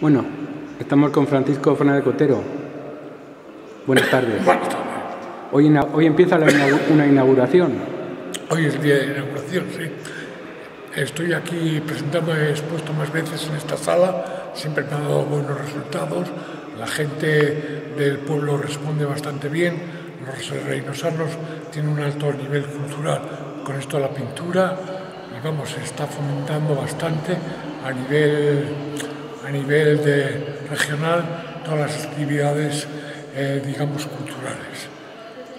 Bueno, estamos con Francisco Fernández Cotero. Buenas tardes. Hoy, hoy empieza una inauguración. Hoy es el día de inauguración, sí. Estoy aquí presentando, he expuesto más veces en esta sala, siempre me dado buenos resultados. La gente del pueblo responde bastante bien. Los reinosanos tienen un alto nivel cultural con esto de la pintura y vamos, se está fomentando bastante a nivel, a nivel de regional todas las actividades, eh, digamos, culturales.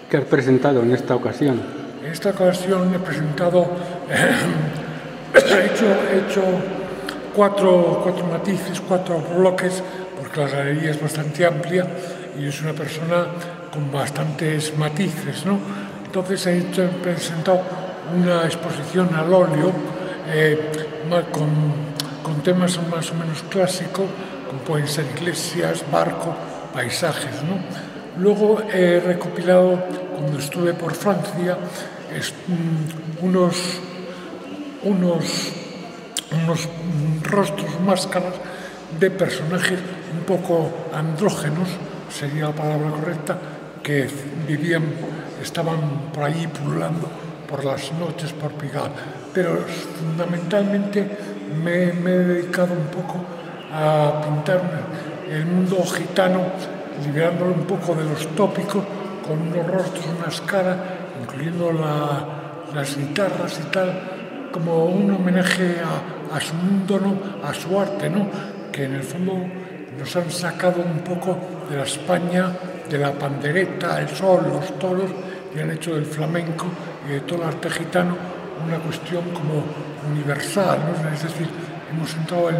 ¿Qué has presentado en esta ocasión? En esta ocasión he presentado, he hecho, he hecho cuatro, cuatro matices, cuatro bloques, porque la galería es bastante amplia y es una persona con bastantes matices, ¿no? Entonces he, hecho- he presentado una exposición al óleo eh, con, con temas máis ou menos clásico, como poden ser iglesias, barco, paisajes, non? Logo he eh, recopilado, cando estuve por Francia, es, um, unos, unos, unos mm, rostros, máscaras de personajes un pouco andrógenos, sería a palabra correcta, que vivían, estaban por allí pululando por las noches por Pigalle, pero fundamentalmente me, he dedicado un poco a pintar el mundo gitano, liberándolo un poco de los tópicos, con unos rostros, unas caras, incluyendo la- las guitarras y tal, como un homenaje a, a su mundo, ¿no? a su arte, ¿no? que en el fondo nos han sacado un poco de la España, de la pandereta, el sol, los toros, y han hecho del flamenco y de todo el arte gitano una cuestión como universal, ¿no? es decir, hemos entrado en,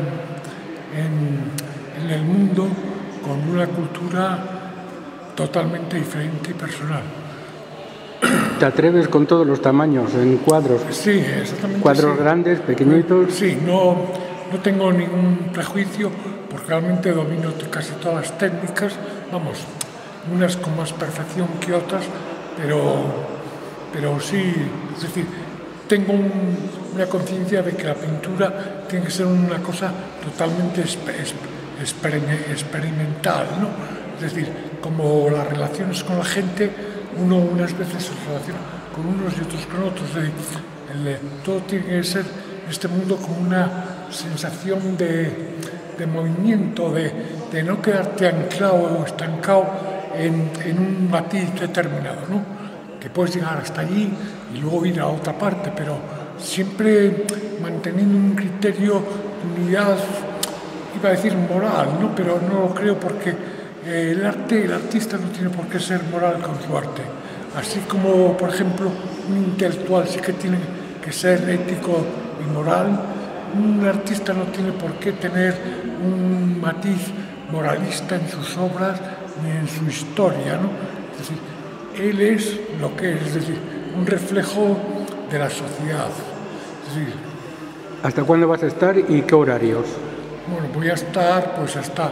en- en el mundo con una cultura totalmente diferente y personal. ¿Te atreves con todos los tamaños, en cuadros? Sí, exactamente. Cuadros sí. grandes, pequeñitos. Sí, no, no tengo ningún prejuicio porque realmente domino casi todas las técnicas, vamos, unas con más perfección que otras, pero, pero sí, es decir, tengo un- una conciencia de que la pintura tiene que ser una cosa totalmente experimental, ¿no? Es decir, como las relaciones con la gente, uno unas veces se relaciona con unos y otros con otros. de- el- todo tiene que ser este mundo como una sensación de, movimiento, de, de no quedarte anclado o estancado en, en un matiz determinado, ¿no? Que puedes llegar hasta allí y luego ir a otra parte, pero siempre manteniendo un criterio de unidad, iba a decir moral, ¿no? pero no lo creo porque eh, el arte, el artista no tiene por qué ser moral con su arte. Así como, por ejemplo, un intelectual sí que tiene que ser ético y moral, un artista no tiene por qué tener un matiz moralista en sus obras ni en su historia. ¿no? Él es lo que es, es decir, un reflejo de la sociedad. Es decir, ¿Hasta cuándo vas a estar y qué horarios? bueno, voy a estar pues hasta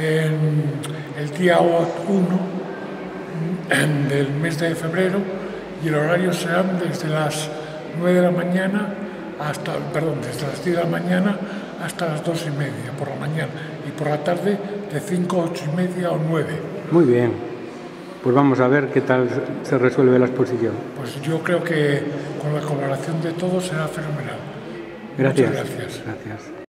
en el día 1 del mes de febrero y el horario serán desde las 9 de la mañana hasta, perdón, desde las 10 de la mañana hasta las 2 y media por la mañana y por la tarde de 5 a 8 y media o 9. Muy bien. Pues vamos a ver qué tal se resuelve la exposición. Pues yo creo que con la colaboración de todos será fenomenal. Gracias. Muchas gracias. Gracias.